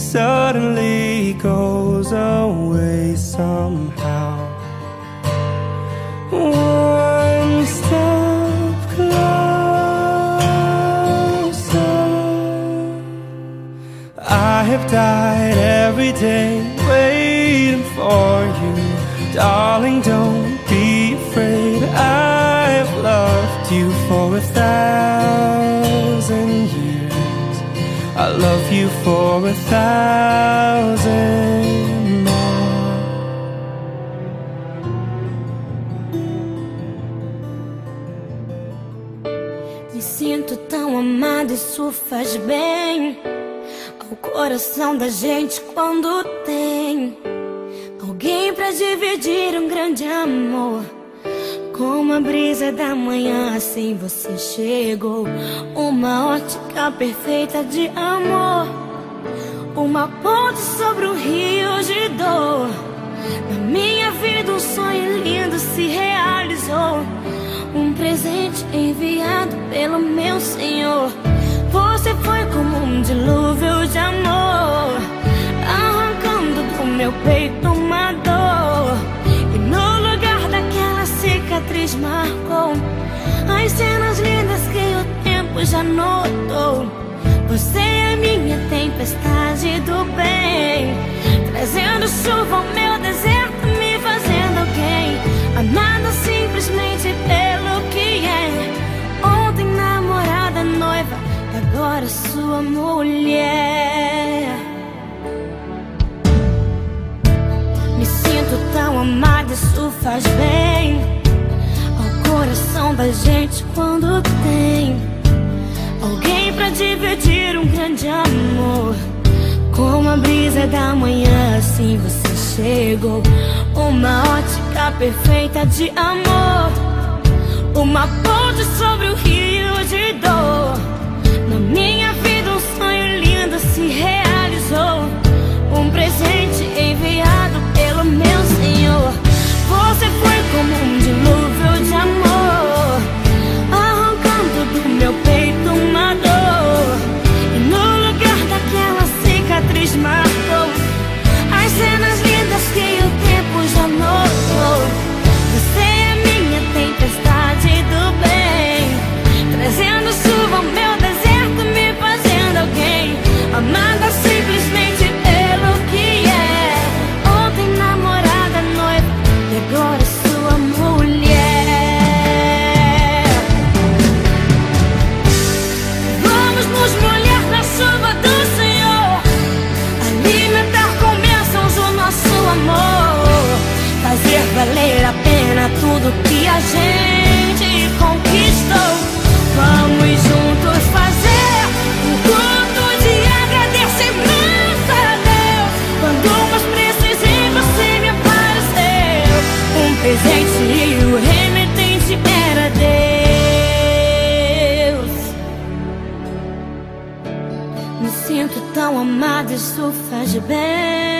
suddenly goes away somehow. One step closer. I have died every day waiting for you. Darling, don't be afraid. I've loved you for a thousand. I love you for a thousand more. Me sinto tão amada, isso faz bem ao coração da gente quando tem alguém pra dividir um grande amor. Como a brisa da manhã, assim você chegou. Uma ótica perfeita de amor. Uma ponte sobre um rio de dor. Na minha vida, um sonho lindo se realizou. Um presente enviado pelo meu Senhor. Você foi como um dilúvio de amor, arrancando do meu peito tempo já notou. Você é minha tempestade do bem, trazendo chuva ao meu deserto, me fazendo alguém amada simplesmente pelo que é. Ontem namorada, noiva, agora sua mulher. Me sinto tão amada, isso faz bem ao coração da gente quando tem alguém pra dividir um grande amor. Como a brisa da manhã, assim você chegou. Uma ótica perfeita de amor. Uma ponte sobre o rio de dor. Na minha vida, um sonho lindo se realizou. Um presente enviado pelo meu tão amada, isso faz bem.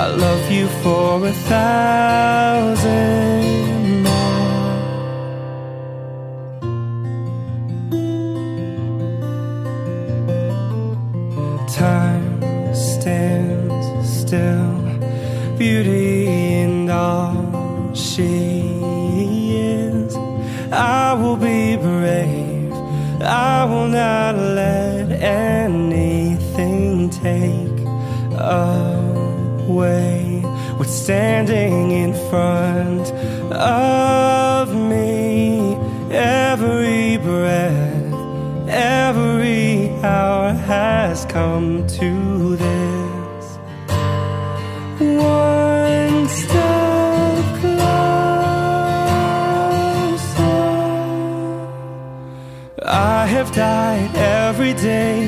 I love you for a thousand more. Time stands still, beauty in all she is. I will be brave, I will not let end. Away what's standing in front of me. Every breath, every hour has come to this. One step closer. I have died every day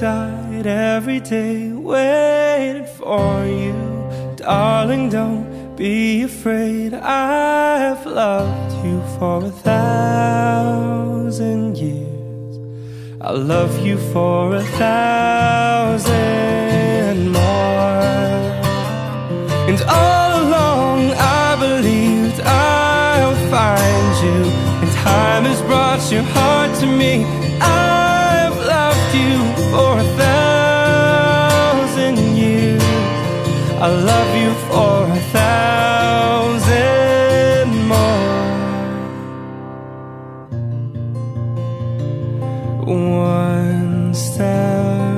died every day waiting for you. Darling, don't be afraid. I've loved you for a thousand years. I'll love you for a thousand more. And all along I believed I'll find you And time has brought your heart to me I've loved you for a thousand years. I love you for a thousand more. One step